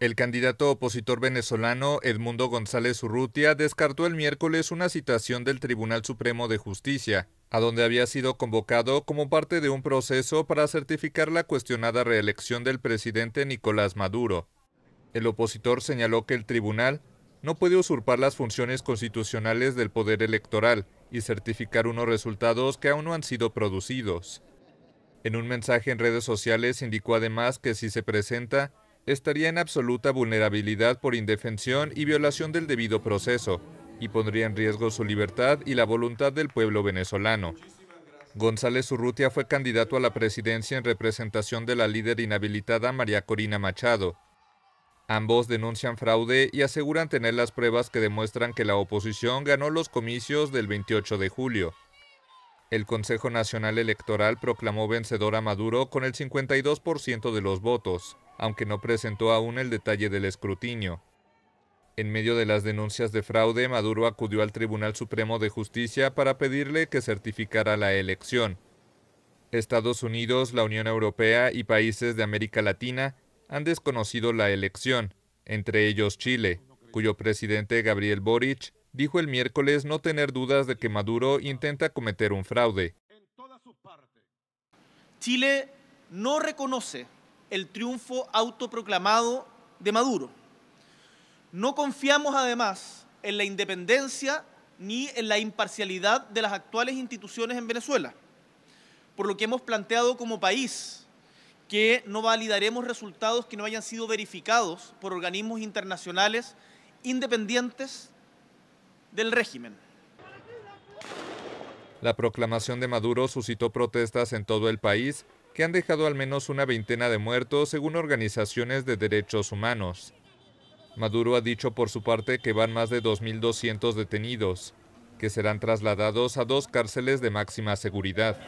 El candidato opositor venezolano Edmundo González Urrutia descartó el miércoles una citación del Tribunal Supremo de Justicia, a donde había sido convocado como parte de un proceso para certificar la cuestionada reelección del presidente Nicolás Maduro. El opositor señaló que el tribunal no puede usurpar las funciones constitucionales del poder electoral y certificar unos resultados que aún no han sido producidos. En un mensaje en redes sociales indicó además que si se presenta, estaría en absoluta vulnerabilidad por indefensión y violación del debido proceso, y pondría en riesgo su libertad y la voluntad del pueblo venezolano. González Urrutia fue candidato a la presidencia en representación de la líder inhabilitada María Corina Machado. Ambos denuncian fraude y aseguran tener las pruebas que demuestran que la oposición ganó los comicios del 28 de julio. El Consejo Nacional Electoral proclamó vencedor a Maduro con el 52% de los votos, aunque no presentó aún el detalle del escrutinio. En medio de las denuncias de fraude, Maduro acudió al Tribunal Supremo de Justicia para pedirle que certificara la elección. Estados Unidos, la Unión Europea y países de América Latina han desconocido la elección, entre ellos Chile, cuyo presidente Gabriel Boric dijo el miércoles no tener dudas de que Maduro intenta cometer un fraude. Chile no reconoce el triunfo autoproclamado de Maduro. No confiamos además en la independencia ni en la imparcialidad de las actuales instituciones en Venezuela, por lo que hemos planteado como país que no validaremos resultados que no hayan sido verificados por organismos internacionales independientes del régimen. La proclamación de Maduro suscitó protestas en todo el país que han dejado al menos una veintena de muertos según organizaciones de derechos humanos. Maduro ha dicho por su parte que van más de 2.200 detenidos, que serán trasladados a dos cárceles de máxima seguridad.